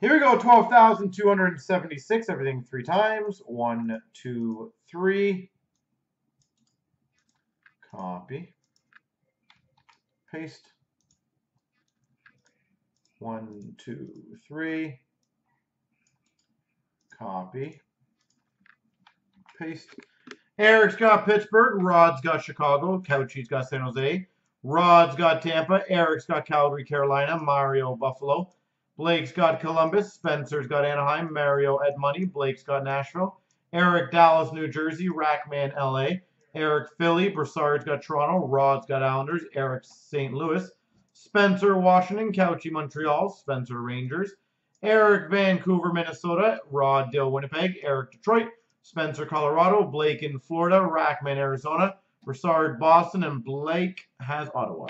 Here we go, 12,276, everything three times. One, two, three. Copy. Paste. One, two, three. Copy. Paste. Eric's got Pittsburgh. Rod's got Chicago. Couchy's got San Jose. Rod's got Tampa. Eric's got Calgary, Carolina. Mario, Buffalo. Blake's got Columbus. Spencer's got Anaheim. Mario, Edmonton. Blake's got Nashville. Eric, Dallas, New Jersey. Rackman, LA. Eric, Philly. Broussard's got Toronto. Rod's got Islanders. Eric, St. Louis. Spencer, Washington. Couchy, Montreal. Spencer, Rangers. Eric, Vancouver, Minnesota. Rod, Dill, Winnipeg. Eric, Detroit. Spencer, Colorado. Blake in Florida. Rackman, Arizona. Broussard, Boston. And Blake has Ottawa.